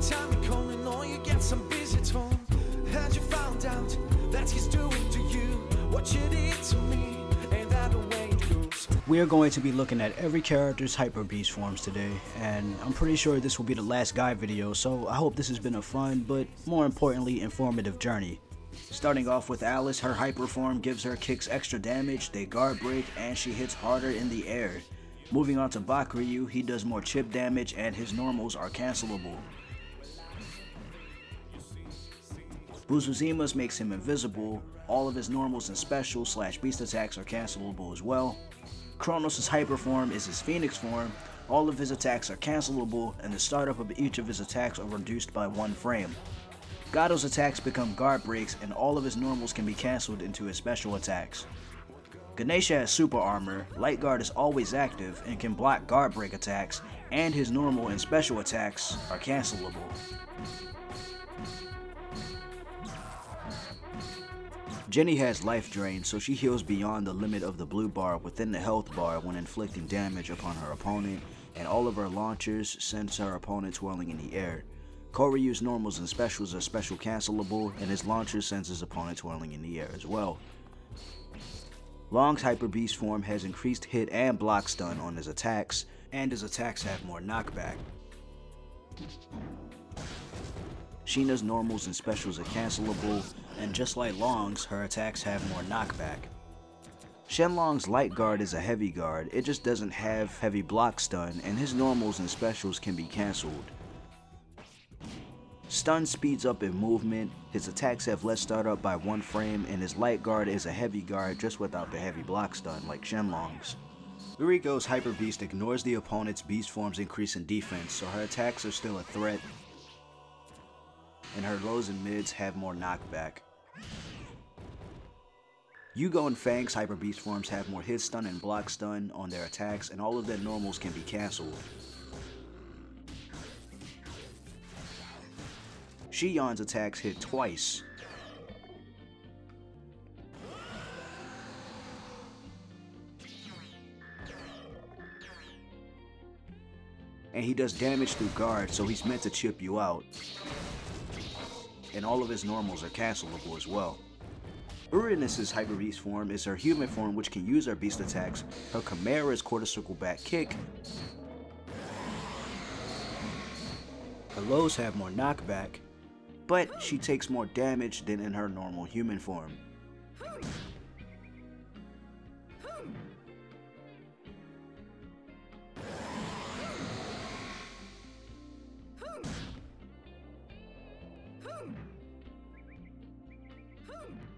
Time you're you get some visits home you found out that he's doing to you What you did to me that way it goes We are going to be looking at every character's Hyper Beast forms today And I'm pretty sure this will be the last guide video So I hope this has been a fun but more importantly informative journey Starting off with Alice, her hyper form gives her kicks extra damage, they guard break, and she hits harder in the air. Moving on to Bakuryu, he does more chip damage and his normals are cancelable. Busuzima's makes him invisible, all of his normals and special slash beast attacks are cancelable as well. Cronos' hyper form is his phoenix form, all of his attacks are cancelable and the startup of each of his attacks are reduced by one frame. Gado's attacks become guard breaks and all of his normals can be cancelled into his special attacks. Ganesha has super armor, light guard is always active and can block guard break attacks, and his normal and special attacks are cancelable. Jenny has life drain, so she heals beyond the limit of the blue bar within the health bar when inflicting damage upon her opponent, and all of her launchers sends her opponent twirling in the air. Koryu's normals and specials are special cancelable, and his launcher sends his opponent twirling in the air as well. Long's Hyper Beast form has increased hit and block stun on his attacks, and his attacks have more knockback. Shina's normals and specials are cancelable, and just like Long's, her attacks have more knockback. Shenlong's light guard is a heavy guard, it just doesn't have heavy block stun, and his normals and specials can be cancelled. Stun speeds up in movement, his attacks have less startup by one frame, and his light guard is a heavy guard just without the heavy block stun like Shenlong's. Uriko's Hyper Beast ignores the opponent's beast form's increase in defense, so her attacks are still a threat, and her lows and mids have more knockback. Yugo and Fang's Hyper Beast forms have more hit stun and block stun on their attacks, and all of their normals can be cancelled. Xion's attacks hit twice. And he does damage through guard, so he's meant to chip you out. And all of his normals are cancelable as well. Uranus' Hyper Beast form is her human form which can use her beast attacks, her Chimera's quarter circle back kick, her lows have more knockback, but she takes more damage than in her normal human form. 흥! 흠!